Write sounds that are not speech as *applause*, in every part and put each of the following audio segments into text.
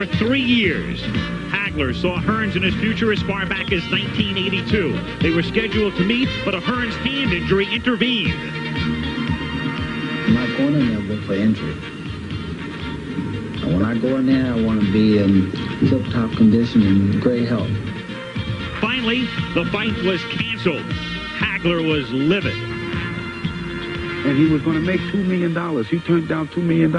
For three years, Hagler saw Hearns in his future as far back as 1982. They were scheduled to meet, but a Hearns hand injury intervened. I'm not going in there for injury. And when I go in there, I want to be in tip-top condition and great health. Finally, the fight was canceled. Hagler was livid. And he was going to make $2 million. He turned down $2 million.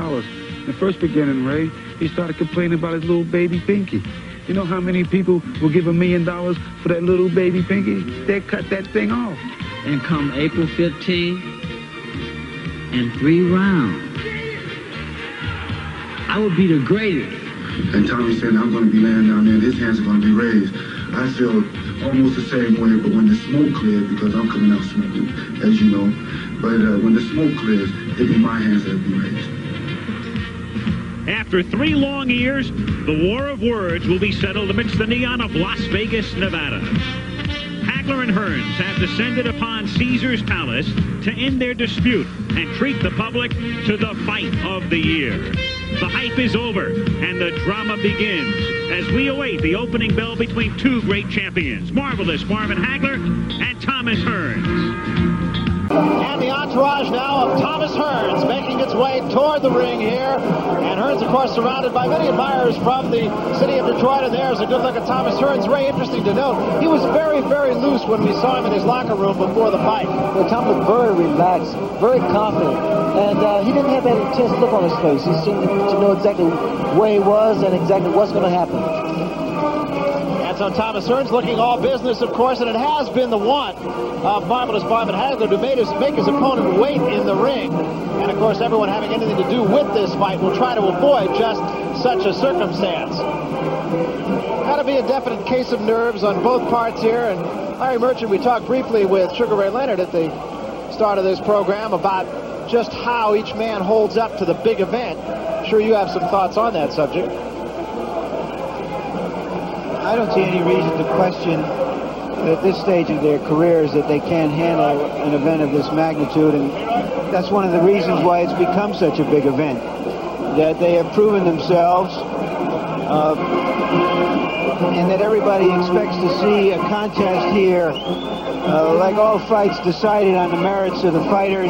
The first beginning, Ray, he started complaining about his little baby Pinky. You know how many people will give a million dollars for that little baby Pinky? They cut that thing off. And come April 15, in three rounds, I would be the greatest. And Tommy said, I'm going to be laying down there and his hands are going to be raised. I feel almost the same way, but when the smoke clears, because I'm coming out smoking, as you know, but uh, when the smoke clears, it'll be my hands that'll be raised. After three long years, the war of words will be settled amidst the neon of Las Vegas, Nevada. Hagler and Hearns have descended upon Caesar's Palace to end their dispute and treat the public to the fight of the year. The hype is over, and the drama begins as we await the opening bell between two great champions, Marvelous Marvin Hagler and Thomas Hearns. And the entourage now of Thomas Hearns making its way toward the ring here. And Hearns, of course, surrounded by many admirers from the city of Detroit. And there's a good look at Thomas Hearns. Ray, interesting to note, he was very, very loose when we saw him in his locker room before the fight. Well, Tom was very relaxed, very confident. And uh, he didn't have that intense look on his face. He seemed to know exactly where he was and exactly what's going to happen. So Thomas Hearns looking all business, of course, and it has been the want of uh, Marvelous Marvin Hagler to make his, make his opponent wait in the ring. And, of course, everyone having anything to do with this fight will try to avoid just such a circumstance. Got to be a definite case of nerves on both parts here. And Larry Merchant, we talked briefly with Sugar Ray Leonard at the start of this program about just how each man holds up to the big event. sure you have some thoughts on that subject. I don't see any reason to question at this stage of their careers that they can't handle an event of this magnitude, and that's one of the reasons why it's become such a big event. That they have proven themselves, uh, and that everybody expects to see a contest here, uh, like all fights, decided on the merits of the fighters,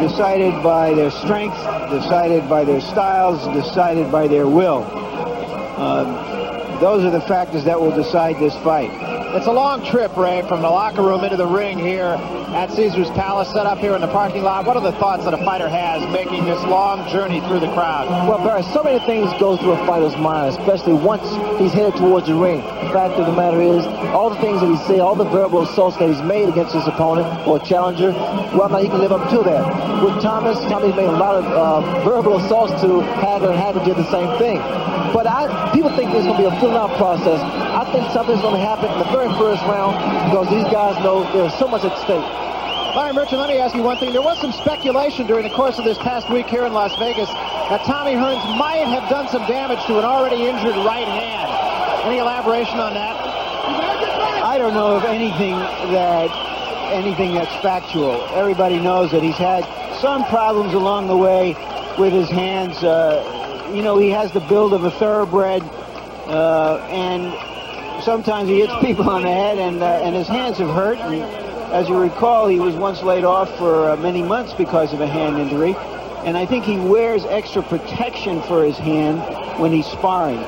decided by their strength, decided by their styles, decided by their will. Uh, those are the factors that will decide this fight. It's a long trip, Ray, from the locker room into the ring here at Caesar's Palace, set up here in the parking lot. What are the thoughts that a fighter has making this long journey through the crowd? Well, Barry, so many things go through a fighter's mind, especially once he's headed towards the ring. The fact of the matter is, all the things that he said, all the verbal assaults that he's made against his opponent or challenger, well, now he can live up to that. With Thomas, Thomas made a lot of uh, verbal assaults to Hagler, and Hagler did the same thing. But I, people think there's going to be a fill-out process. I think something's going to happen in the very first round because these guys know there's so much at stake. Larry Merchant, let me ask you one thing. There was some speculation during the course of this past week here in Las Vegas that Tommy Hearns might have done some damage to an already injured right hand. Any elaboration on that? I don't know of anything that anything that's factual. Everybody knows that he's had some problems along the way with his hands. Uh, you know, he has the build of a thoroughbred, uh, and sometimes he hits people on the head, and uh, and his hands have hurt. And as you recall, he was once laid off for uh, many months because of a hand injury, and I think he wears extra protection for his hand when he's sparring.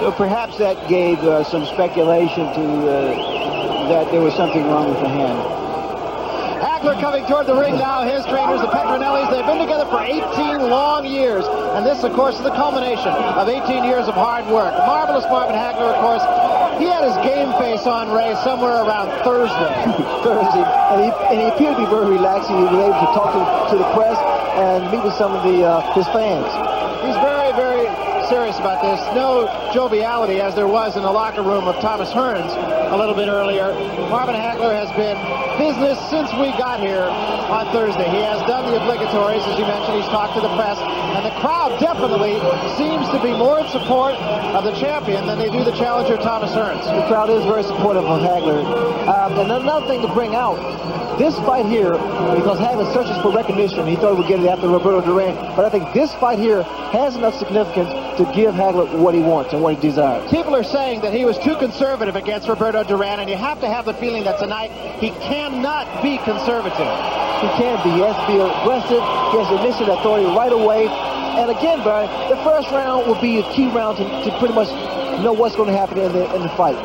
So perhaps that gave uh, some speculation to uh, that there was something wrong with the hand. Hagler coming toward the ring now. His trainers, the Petronellis, they've been together for 18 long years. And this, of course, is the culmination of 18 years of hard work. Marvelous Marvin Hagler, of course, he had his game face on, Ray, somewhere around Thursday. *laughs* Thursday. And he, and he appeared to be very relaxed. He was able to talk to, to the press and meet with some of the uh, his fans. He's very, serious about this. No joviality as there was in the locker room of Thomas Hearns a little bit earlier. Marvin Hagler has been business since we got here on Thursday. He has done the obligatories, as you mentioned. He's talked to the press. And the crowd definitely seems to be more in support of the champion than they do the challenger, Thomas Hearns. The crowd is very supportive of Hagler. Um, and another thing to bring out, this fight here, because Hagler searches for recognition, he thought he would get it after Roberto Duran, but I think this fight here has enough significance to give Hagler what he wants and what he desires. People are saying that he was too conservative against Roberto Duran, and you have to have the feeling that tonight he cannot be conservative. He can't be. He has to be aggressive. He has to initiate authority right away. And again, Brian, the first round will be a key round to, to pretty much know what's going to happen in the in the fight.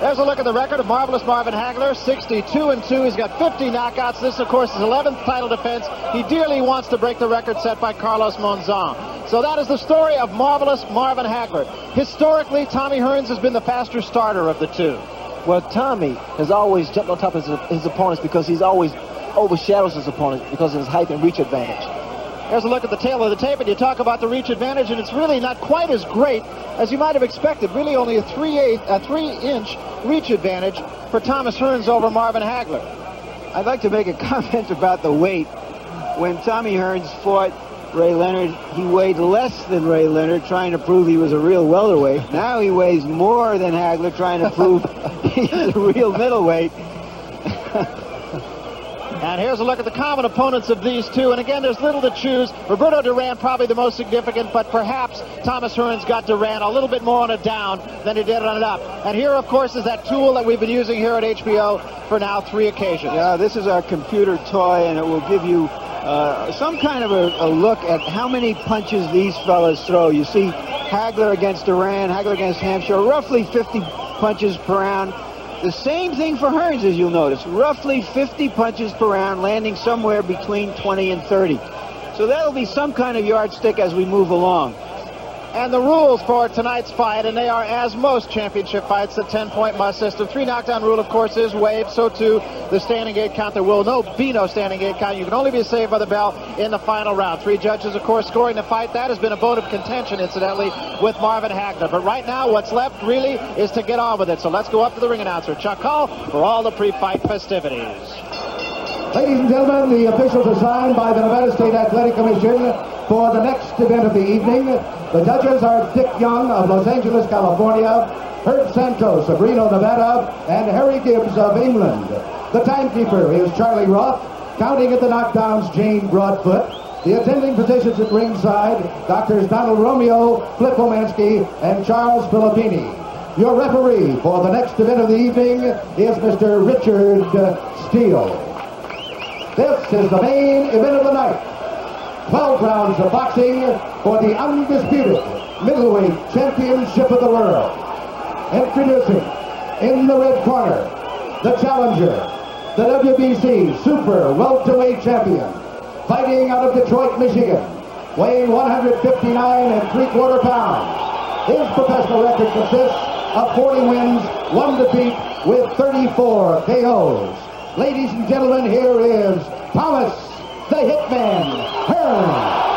There's a look at the record of Marvelous Marvin Hagler, 62 and 2. He's got 50 knockouts. This, of course, is 11th title defense. He dearly wants to break the record set by Carlos Monzon. So that is the story of Marvelous Marvin Hagler. Historically, Tommy Hearns has been the faster starter of the two. Well, Tommy has always jumped on top of his, his opponents because he's always overshadows his opponent because of his height and reach advantage. There's a look at the tale of the tape, and you talk about the reach advantage, and it's really not quite as great as you might have expected. Really only a 3 a 3-inch reach advantage for Thomas Hearns over Marvin Hagler. I'd like to make a *laughs* comment about the weight. When Tommy Hearns fought Ray Leonard, he weighed less than Ray Leonard, trying to prove he was a real welterweight. Now he weighs more than Hagler, trying to prove *laughs* he's a real middleweight. *laughs* And here's a look at the common opponents of these two. And again, there's little to choose. Roberto Duran probably the most significant, but perhaps Thomas Hearns got Duran a little bit more on a down than he did on an up. And here, of course, is that tool that we've been using here at HBO for now three occasions. Yeah, this is our computer toy, and it will give you uh, some kind of a, a, look at how many punches these fellas throw. You see Hagler against Duran, Hagler against Hamsho, roughly 50 punches per round. The same thing for Hearns, as you'll notice. Roughly 50 punches per round, landing somewhere between 20 and 30. So that'll be some kind of yardstick as we move along. And the rules for tonight's fight, and they are as most championship fights, the 10-point must system. Three knockdown rule, of course, is waived. So too the standing eight count. There will no be no standing eight count. You can only be saved by the bell in the final round. Three judges, of course, scoring the fight. That has been a bone of contention, incidentally, with Marvin Hagler. But right now, what's left really is to get on with it. So let's go up to the ring announcer, Chuck Hull, for all the pre-fight festivities. Ladies and gentlemen, the officials assigned by the Nevada State Athletic Commission for the next event of the evening. The judges are Dick Young of Los Angeles, California, Herb Santos of Reno, Nevada, and Harry Gibbs of England. The timekeeper is Charlie Roth, counting at the knockdowns Jane Broadfoot. The attending physicians at ringside, Doctors Donald Romeo, Flip Homansky, and Charles Filippini. Your referee for the next event of the evening is Mr. Richard Steele. This is the main event of the night. 12 rounds of boxing for the undisputed middleweight championship of the world. Introducing in the red corner, the challenger, the WBC Super Welterweight Champion, fighting out of Detroit, Michigan, weighing 159 and three-quarter pounds. His professional record consists of 40 wins, one defeat, with 34 KOs. Ladies and gentlemen, here is Thomas the Hitman Hearns.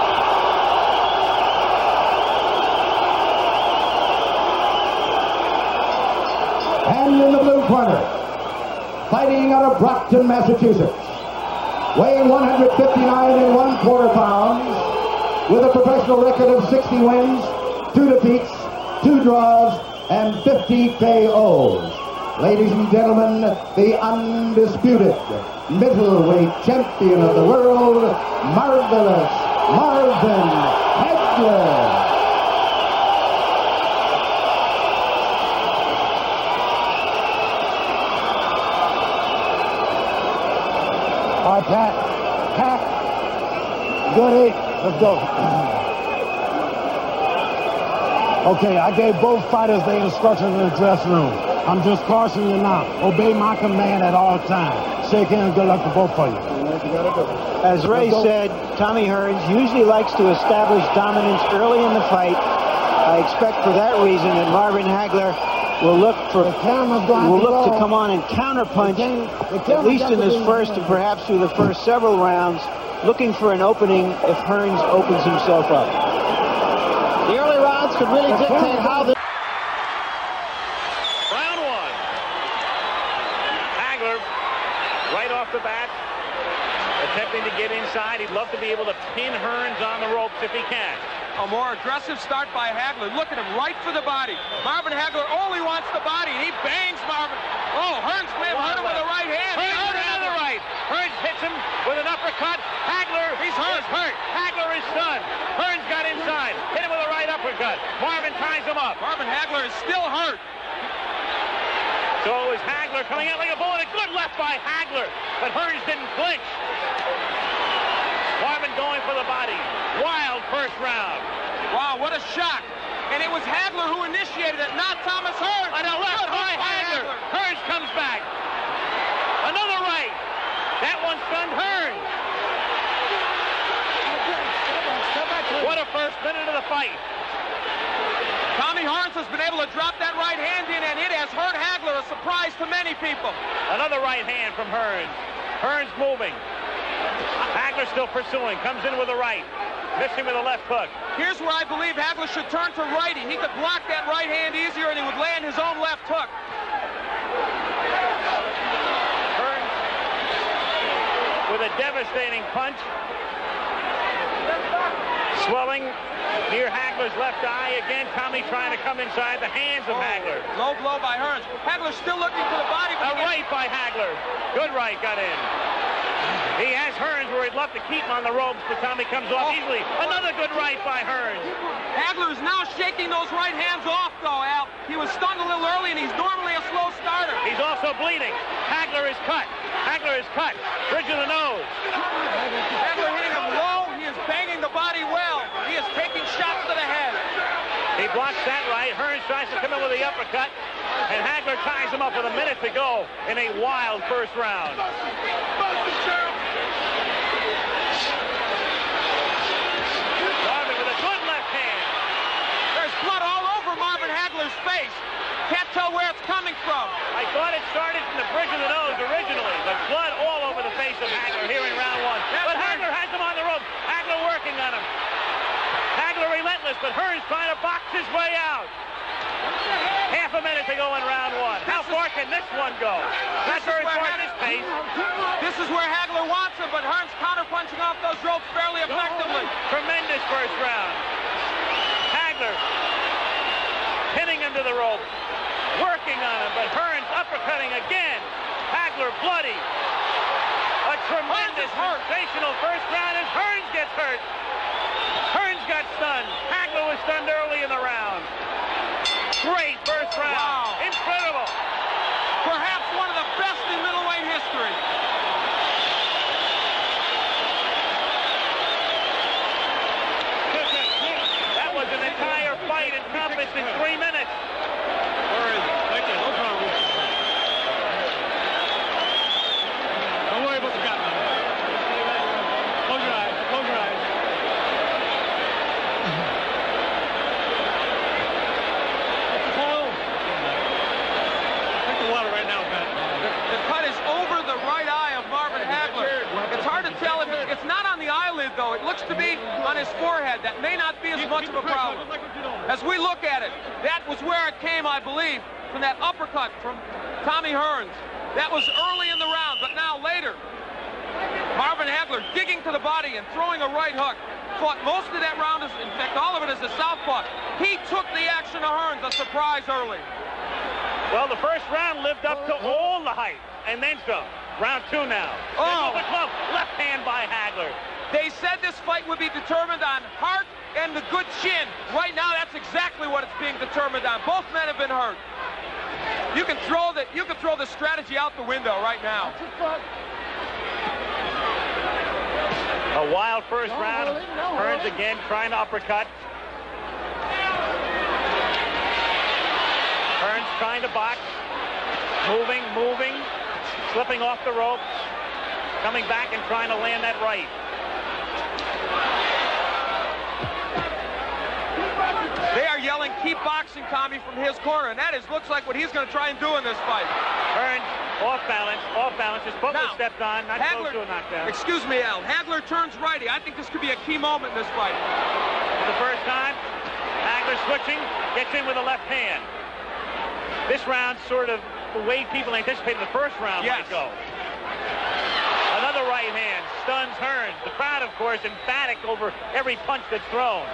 And in the blue corner, fighting out of Brockton, Massachusetts, weighing 159 and one quarter pounds, with a professional record of 60 wins, two defeats, two draws, and 50 KOs. Ladies and gentlemen, the undisputed middleweight champion of the world, Marvelous Marvin Hagler. Pat. Pat. Goody. Let's go. Okay, I gave both fighters the instructions in the dressing room. I'm just cautioning you now. Obey my command at all times. Shake hands. Good luck to both of you. As Ray said, Tommy Hearns usually likes to establish dominance early in the fight. I expect for that reason that Marvin Hagler will look for will look to come on and counterpunch at least in this first and perhaps through the first several rounds, looking for an opening if Hearns opens himself up. The early rounds could really dictate how the Round one. Hagler, attempting to get inside. He'd love to be able to pin Hearns on the ropes if he can. A more aggressive start by Hagler. Look at him, right for the body. Marvin Hagler only wants the body. And he bangs Marvin. Oh, Hearns hurt him with the right hand. Hearns hurt with him. another right. Hearns hits him with an uppercut. Hagler, He's hurt. is hurt. Hagler is stunned. Hearns got inside. Hit him with a right uppercut. Marvin ties him up. Marvin Hagler is still hurt. So it was Hagler coming out like a bullet. A good left by Hagler, but Hearns didn't flinch. Marvin going for the body. Wild first round. Wow, what a shock. And it was Hagler who initiated it, not Thomas Hearns. On a left by Hagler. Hearns comes back. Another right. That one stunned Hearns. What a first minute of the fight. Tommy Hearns has been able to drop that right hand in, and it has hurt Hagler, a surprise to many people. Another right hand from Hearns. Hearns moving. Hagler still pursuing. Comes in with a right. Missing with a left hook. Here's where I believe Hagler should turn to righty. He could block that right hand easier, and he would land his own left hook. Hearns with a devastating punch. Swelling near Hagler's left eye. Again, Tommy trying to come inside the hands of oh, Hagler. Low blow by Hearns. Hagler still looking for the body. A right by Hagler. Good right got in. He has Hearns where he'd love to keep him on the ropes, but Tommy comes off oh. easily. Another good right by Hearns. Hagler is now shaking those right hands off, though, Al. He was stunned a little early, and he's normally a slow starter. He's also bleeding. Hagler is cut. Hagler is cut. Bridge of the nose. Hagler hitting him low. He is banging the body well. He is taking shots to the head. He blocks that right. Hearns tries to come in with the uppercut, and Hagler ties him up with a minute to go in a wild first round. Marvin with a good left hand. There's blood all over Marvin Hagler's face. Can't tell where it's coming from. I thought it started from the bridge of the nose originally, but blood all over the face of Hagler here in round one. But Hagler has him on the rope. Hagler working on him. Hagler relentless, but Hearns trying to box his way out. Half a minute to go in round one. How far can this one go? Is very where far this pace. This is where Hagler wants him, but Hearns counterpunching off those ropes fairly effectively. Tremendous first round. Hagler pinning him to the rope, working on him, but Hearns uppercutting again. Hagler bloody. A tremendous, sensational first round, and Hearns gets hurt. Hearns got stunned. Hagler was stunned early in the round. Great first round. Wow. Incredible. Perhaps one of the best in middleweight history. That was an entire fight encompassed in three minutes. Where is it? Right there. No problem. Don't worry about the gun. Close your eyes. Close your eyes. Cold. Drink the water right now, Pat. The cut is over the right eye of Marvin Hagler. It's hard to tell if it, it's not on the eyelid, though. It looks to be on his forehead. That may not be as much of a problem. As we look at it, that was where it came, I believe, from that uppercut from Tommy Hearns. That was early in the round, but now later, Marvin Hagler digging to the body and throwing a right hook. Fought most of that round, as, in fact, all of it as a southpaw. He took the action of Hearns, a surprise early. Well, the first round lived up to all the hype, and then some. Round two now. Oh. The club, left hand by Hagler. They said this fight would be determined on heart and the good chin. Right now, that's exactly what it's being determined on. Both men have been hurt. You can throw the you can throw the strategy out the window right now. A wild first oh, round. Hearns again trying to uppercut. Hearns trying to box. Moving, moving, slipping off the ropes. Coming back and trying to land that right. Yelling, "Keep boxing, Tommy!" from his corner, and that is looks like what he's going to try and do in this fight. Hearns off balance, off balance. His foot was stepped on, not Hagler, close to a knockdown. excuse me, Al. Hagler turns righty. I think this could be a key moment in this fight. For the first time, Hagler switching, gets in with a left hand. This round sort of the way people anticipated the first round Yes. might go. Another right hand stuns Hearns. The crowd, of course, emphatic over every punch that's thrown.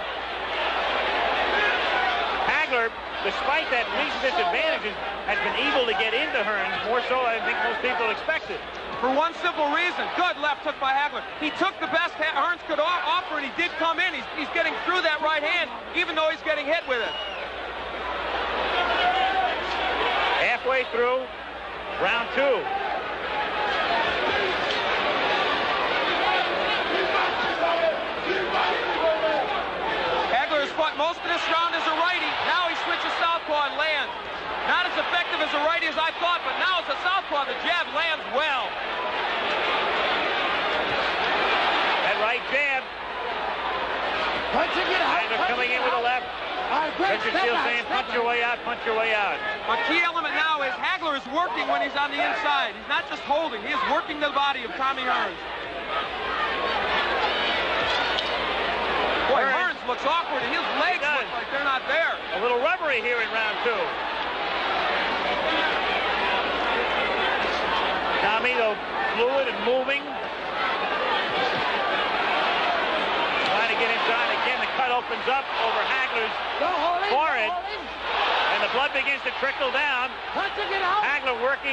Hagler despite that recent disadvantages, has been able to get into Hearns more so than I think most people expected. For one simple reason, good left hook by Hagler. He took the best Hearns could offer, and he did come in. He's, he's getting through that right hand, even though he's getting hit with it. Halfway through round two. Hagler has fought most of this round as a righty. Now he switches southpaw and lands. Not as effective as a righty as I thought, but now as a southpaw, the jab lands well. That right jab. Punching it out. Hagler coming in with a left. Richard Steele saying, punch your way out, punch your way out. A key element now is Hagler is working when he's on the inside. He's not just holding. He is working the body of Tommy Hearns. Boy, Hearns looks awkward, and his legs look like they're not there. A little rubbery here in round two. Tommy, though, fluid and moving. Trying to get inside again. The cut opens up over Hagler's forehead. And the blood begins to trickle down. Hagler working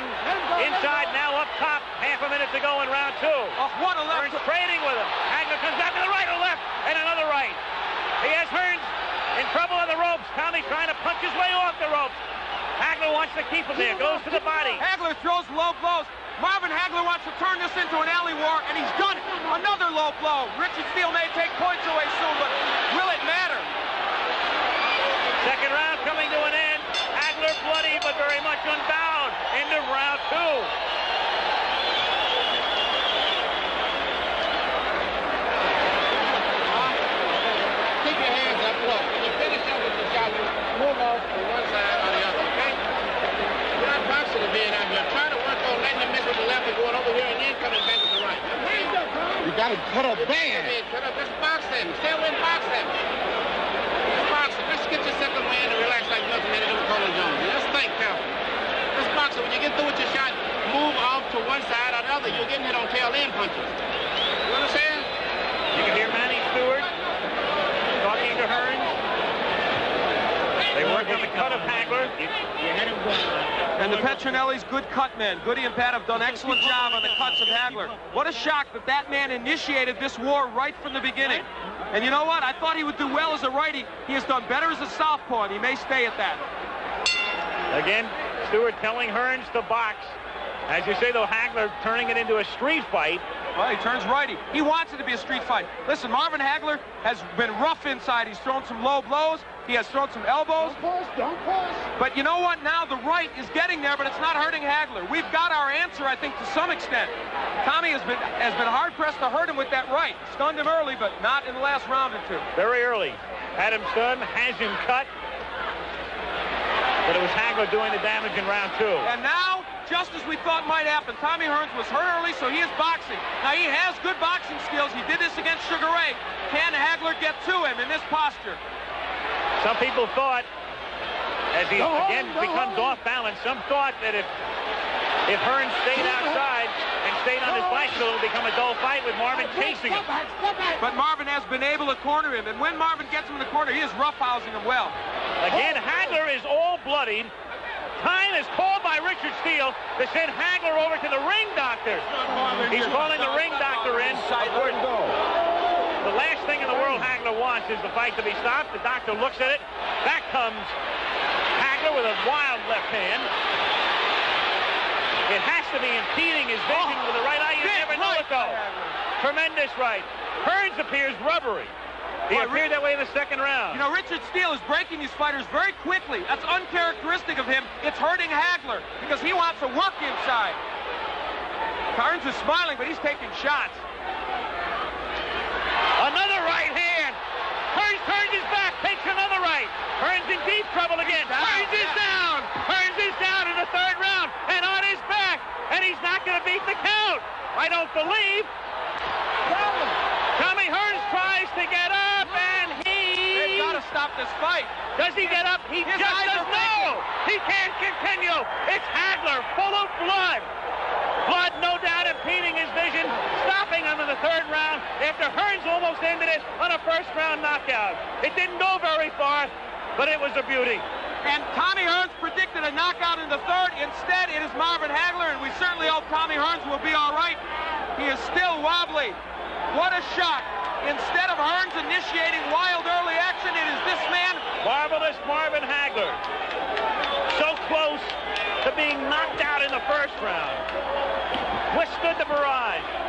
inside, now up top. Half a minute to go in round two. Oh, what a left. Hearns trading with him. Hagler comes back to the right or left, and another right. He has Hearns in trouble on the ropes. Tommy trying to punch his way off the ropes. Hagler wants to keep him there. Goes to the body. Hagler throws low blows. Marvin Hagler wants to turn this into an alley war, and he's done it. Another low blow. Richard Steele may take points away soon, but will it matter? Second round coming to an end. Hagler bloody, but very much unbound. Of round two. Keep your hands up. Look, when you finish up with the shot, you move off to one side or the other, okay? You're not boxing to being out here. Try to work on letting them miss with the left and going over here and then coming back with the right. You got to cut a being cut up. Just box them. Stay away and box them. Just box them. Just get your second wind and relax like nothing had to do with Colin Jones. Just think careful. Just box it. When you get through with your shot, move off to one side or the other. You're getting hit on tail end punches. You understand? You can hear Manny Steward talking to Hearns. On the cut of Hagler. And the Petronelli's good cut men. Goody and Pat have done excellent job on the cuts of Hagler. What a shock that that man initiated this war right from the beginning. And you know what? I thought he would do well as a righty. He has done better as a southpaw, and he may stay at that. Again, Steward telling Hearns to box. As you say, though, Hagler turning it into a street fight. Well, he turns righty. He wants it to be a street fight. Listen, Marvin Hagler has been rough inside. He's thrown some low blows. He has thrown some elbows. Don't push, don't push. But you know what? Now the right is getting there, but it's not hurting Hagler. We've got our answer, I think, to some extent. Tommy has been has been hard pressed to hurt him with that right. Stunned him early, but not in the last round or two. Very early. Had him Stun has him cut. But it was Hagler doing the damage in round two. And now, just as we thought might happen, Tommy Hearns was hurt early, so he is boxing. Now he has good boxing skills. He did this against Sugar Ray. Can Hagler get to him in this posture? Some people thought, as he Go home, again go becomes home. off balance, some thought that if if Hearns stayed outside and stayed on his bicycle, it would become a dull fight with Marvin chasing him. But Marvin has been able to corner him, and when Marvin gets him in the corner, he is roughhousing him well. Again, Hagler is all bloodied. Time is called by Richard Steele to send Hagler over to the ring doctor. He's calling the ring doctor in. Of course, the last thing in the world Hagler wants is the fight to be stopped. The doctor looks at it. Back comes Hagler with a wild left hand. It has to be impeding his vision with the right eye. You Big never know it though. Tremendous right. Hearns appears rubbery. He Boy, appeared that way in the second round. You know, Richard Steele is breaking these fighters very quickly. That's uncharacteristic of him. It's hurting Hagler because he wants to work inside. Hearns is smiling, but he's taking shots. Another right hand. Hearns turns his back, takes another right. Hearns in deep trouble again. Hearns is down. Hearns is down in the third round and on his back. And he's not going to beat the count. I don't believe. Tommy Hearns tries to get up stop this fight. Does he get up? He His just does no. He can't continue. It's Hagler, full of blood. Blood, no doubt, impeding his vision, stopping him in the third round after Hearns almost ended it on a first-round knockout. It didn't go very far, but it was a beauty. And Tommy Hearns predicted a knockout in the third. Instead, it is Marvin Hagler, and we certainly hope Tommy Hearns will be all right. He is still wobbly. What a shot. Instead of Hearns initiating Wilder, Marvelous Marvin Hagler. So close to being knocked out in the first round. Withstood the barrage.